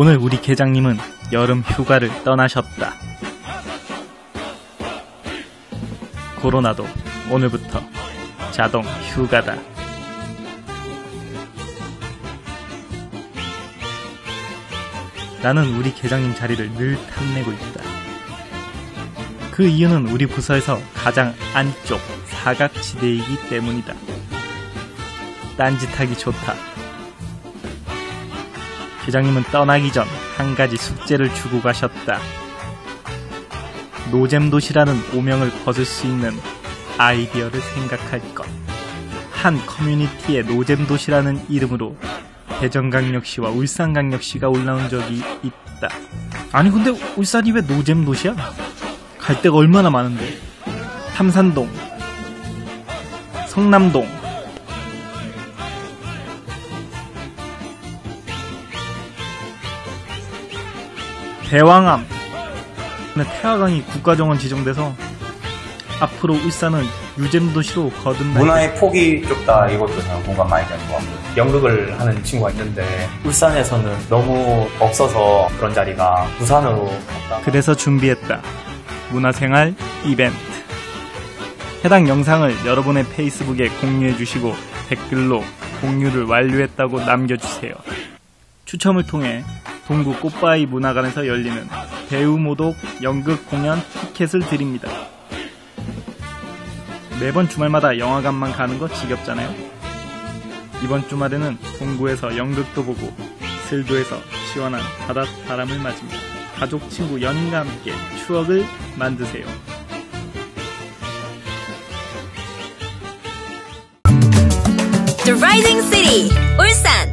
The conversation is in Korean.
오늘 우리 계장님은 여름 휴가를 떠나셨다. 코로나도 오늘부터 자동 휴가다. 나는 우리 계장님 자리를 늘 탐내고 있다. 그 이유는 우리 부서에서 가장 안쪽 사각지대이기 때문이다. 딴짓하기 좋다. 계장님은 떠나기 전 한 가지 숙제를 주고 가셨다. 노잼 도시라는 오명을 벗을 수 있는 아이디어를 생각할 것. 한 커뮤니티의 노잼 도시라는 이름으로 대전광역시와 울산광역시가 올라온 적이 있다. 아니 근데 울산이 왜 노잼 도시야? 갈 데가 얼마나 많은데. 탐산동, 성남동, 대왕암. 근데 태화강이 국가정원 지정돼서 앞으로 울산은 유잼 도시로 거듭날 문화의 폭이 좁다 이것도 저는 공감 많이 되는 것 같고 연극을 하는 친구가 있는데 울산에서는 너무 없어서 그런 자리가 부산으로 갔다 그래서 준비했다. 문화생활 이벤트. 해당 영상을 여러분의 페이스북에 공유해 주시고 댓글로 공유를 완료했다고 남겨주세요. 추첨을 통해 동구 꽃바이 문화관에서 열리는 배우 모독 연극 공연 티켓을 드립니다. 매번 주말마다 영화관만 가는 거 지겹잖아요? 이번 주말에는 동구에서 연극도 보고 슬도에서 시원한 바닷바람을 맞으며 가족, 친구, 연인과 함께 추억을 만드세요. The City, 울산.